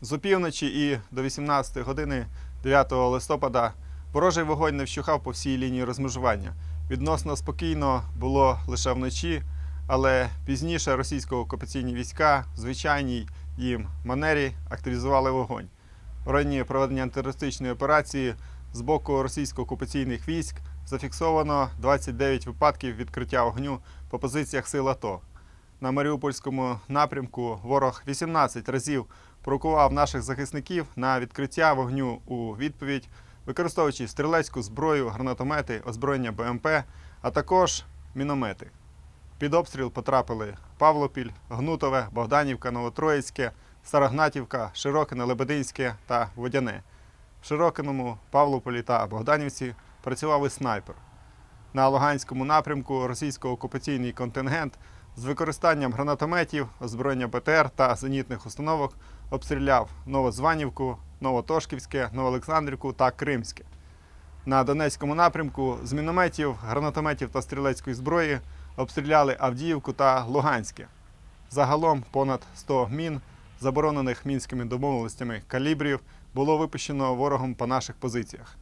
З опівночі і до 18 години 9 листопада ворожий вогонь не вщухав по всій лінії розмежування. Відносно спокійно було лише вночі, але пізніше російсько-окупаційні війська в звичайній їм манері активізували вогонь. В районі проведення антитерористичної операції з боку російсько-окупаційних військ зафіксовано 29 випадків відкриття огню по позиціях сил АТО. На Маріупольському напрямку ворог 18 разів провокував наших захисників на відкриття вогню у відповідь, використовуючи стрілецьку зброю, гранатомети, озброєння БМП, а також міномети. Під обстріл потрапили Павлопіль, Гнутове, Богданівка, Новотроїцьке, Старогнатівка, Широкине, Лебединське та Водяне. В Широкиному, Павлополі та Богданівці працював і снайпер. На Луганському напрямку російсько-окупаційний контингент з використанням гранатометів, озброєння БТР та зенітних установок обстріляв Новозванівку, Новотошківське, Новоолександрівку та Кримське. На Донецькому напрямку з мінометів, гранатометів та стрілецької зброї обстріляли Авдіївку та Луганське. Загалом понад 100 мін, заборонених мінськими домовленостями калібрів, було випущено ворогом по наших позиціях.